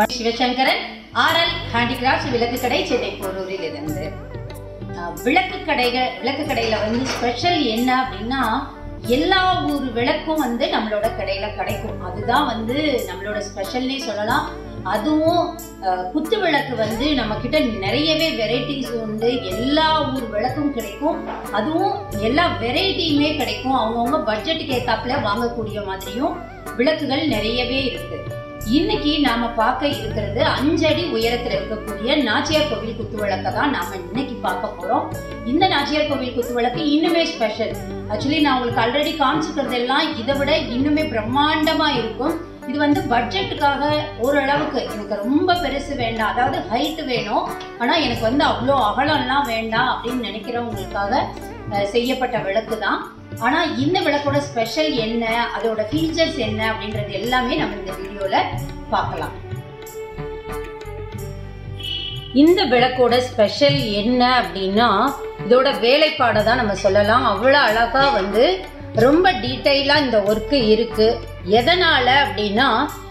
Sivasankaran RL handicrafts விளக்கு கடை சென்னை போரூரில் இருந்து. விளக்கு கடைகள் விளக்கு கடையில வந்து ஸ்பெஷல் என்ன அப்படின்னா எல்லா ஊர் விளக்கும் வந்து நம்மளோட கடையில கிடைக்கும். அதுதான் வந்து நம்மளோட ஸ்பெஷல்னே சொல்லலாம். அதுவும் குத்து விளக்கு வந்து நம்ம கிட்ட நிறையவே வெரைட்டிஸ் உண்டு. எல்லா ஊர் விளக்கும் கிடைக்கும். அதுவும் எல்லா வெரைட்டியுமே கிடைக்கும். அவங்கவுங்க பட்ஜெட்டுக்கு ஏத்தாப்புல வாங்கக்கூடிய மாதிரியும் விளக்குகள் நிறையவே இருக்கு. இன்னைக்கு நாம பார்க்க இருக்கிறது அஞ்சடி உயரத்துல இருக்கக்கூடிய நாச்சியார் கோவில் குத்து விளக்கை தான் நாம இன்னைக்கு பார்க்க போறோம். இந்த நாச்சியார் கோவில் குத்து விளக்கு இன்னுமே ஸ்பெஷல் ஆக்சுவலி நான் உங்களுக்கு ஆல்ரெடி காமிச்சிக்கிறது எல்லாம் இதை விட இன்னுமே பிரம்மாண்டமா இருக்கும். இது வந்து பட்ஜெட்டுக்காக ஓரளவுக்கு எனக்கு ரொம்ப பெருசு வேண்டாம். அதாவது ஹைட் வேணும். ஆனா எனக்கு வந்து அவ்வளோ அகலம்லாம் வேண்டாம் அப்படின்னு நினைக்கிறவங்களுக்காக செய்யப்பட்ட விளக்கு தான். ஆனா இந்த விளக்கோட ஸ்பெஷல் என்ன அதோட ஃபீச்சர்ஸ் என்ன அப்படின்றது எல்லாமே நம்ம இந்த வீடியோல பார்க்கலாம். இந்த விளக்கோட ஸ்பெஷல் என்ன அப்படின்னா இதோட வேலைப்பாடை தான் நம்ம சொல்லலாம். அவ்வளோ அழகா வந்து ரொம்ப டீட்டெயிலாக இந்த ஒர்க்கு இருக்கு. எதனால அப்படின்னா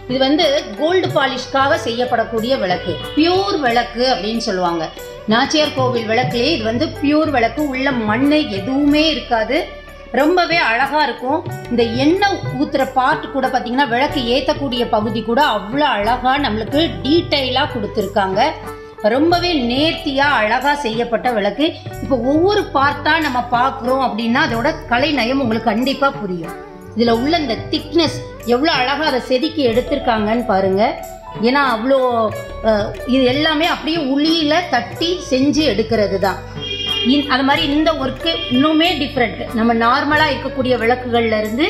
இது வந்து கோல்டு பாலிஷ்காக செய்யப்படக்கூடிய விளக்கு. பியூர் விளக்கு அப்படின்னு சொல்லுவாங்க. நாச்சியார் கோவில் விளக்குலேயே இது வந்து பியூர் விளக்கு. உள்ள மண்ணு எதுவுமே இருக்காது. ரொம்பவே அழகா இருக்கும். இந்த எண்ணெய் ஊத்துற பார்ட் கூட பாத்தீங்கன்னா விளக்கு ஏத்தக்கூடிய பகுதி கூட அவ்வளோ அழகா நம்மளுக்கு டீட்டெயிலா கொடுத்துருக்காங்க. ரொம்பவே நேர்த்தியா அழகா செய்யப்பட்ட விளக்கு. இப்போ ஒவ்வொரு பார்ட்டா நம்ம பார்க்குறோம் அப்படின்னா அதோட கலைநயம் உங்களுக்கு கண்டிப்பா புரியும். இதுல உள்ள இந்த திக்னஸ் எவ்வளோ அழகா அதை செதுக்கி எடுத்திருக்காங்கன்னு பாருங்க. ஏன்னா அவ்வளோ இது எல்லாமே அப்படியே உளியில தட்டி செஞ்சு எடுக்கிறது தான் அது மாதிரி இந்த ஒர்க்கு இன்னுமே டிஃப்ரெண்ட் நம்ம நார்மலாக இருக்கக்கூடிய விளக்குகள்ல இருந்து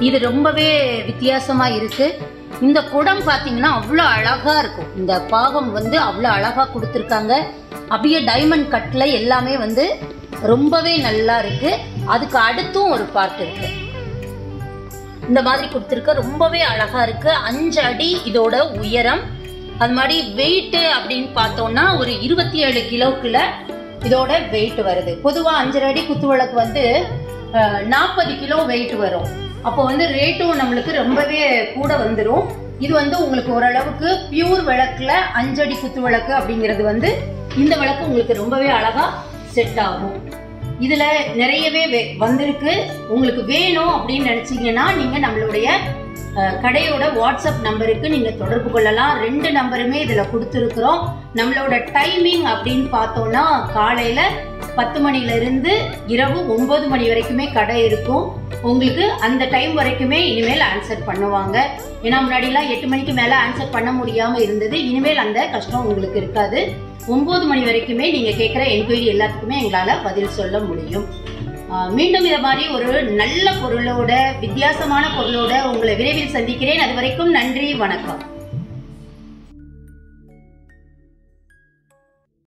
இது ரொம்பவே வித்தியாசமா இருக்கு. இந்த குடம் பார்த்தீங்கன்னா அவ்வளோ அழகா இருக்கும். இந்த பாகம் வந்து அவ்வளோ அழகா கொடுத்துருக்காங்க. அப்படியே டைமண்ட் கட்ல எல்லாமே வந்து ரொம்பவே நல்லா இருக்கு. அதுக்கு அடுத்தும் ஒரு பார்ட் இருக்கு. இந்த மாதிரி கொடுத்துருக்க ரொம்பவே அழகா இருக்கு. அஞ்சு அடி இதோட உயரம். அது மாதிரி வெயிட்டு அப்படின்னு பார்த்தோம்னா ஒரு இருபத்தி ஏழு கிலோக்குள்ள இதோட வெயிட் வருது. பொதுவாக அஞ்சரை அடி குத்து விளக்கு வந்து நாற்பது கிலோ வெயிட் வரும். அப்போ வந்து ரேட்டும் நம்மளுக்கு ரொம்பவே கூட வந்துடும் இது வந்து உங்களுக்கு ஓரளவுக்கு பியூர் விளக்குல அஞ்சடி குத்து விளக்கு அப்படிங்கிறது வந்து இந்த விளக்கு உங்களுக்கு ரொம்பவே அழகாக செட் ஆகும். இதில் நிறையவே வந்திருக்கு. உங்களுக்கு வேணும் அப்படின்னு நினச்சிங்கன்னா நீங்கள் நம்மளுடைய கடையோட வாட்ஸ்அப் நம்பருக்கு நீங்க தொடர்பு கொள்ளலாம். ரெண்டு நம்பருமே இதுல கொடுத்துருக்குறோம். நம்மளோட டைமிங் அப்படின்னு பார்த்தோம்னா காலையில பத்து மணில இருந்து இரவு ஒன்பது மணி வரைக்குமே கடை இருக்கும். உங்களுக்கு அந்த டைம் வரைக்குமே இனிமேல் ஆன்சர் பண்ணுவாங்க. ஏன்னா முன்னாடிலாம் எட்டு மணிக்கு மேல ஆன்சர் பண்ண முடியாம இருந்தது. இனிமேல் அந்த கஷ்டம் உங்களுக்கு இருக்காது. ஒன்பது மணி வரைக்குமே நீங்க கேட்குற என்கொயரி எல்லாத்துக்குமே எங்களால பதில் சொல்ல முடியும். மீண்டும் இதை மாதிரி ஒரு நல்ல பொருளோட வித்தியாசமான பொருளோட உங்களை விரைவில் சந்திக்கிறேன். அது வரைக்கும் நன்றி வணக்கம்.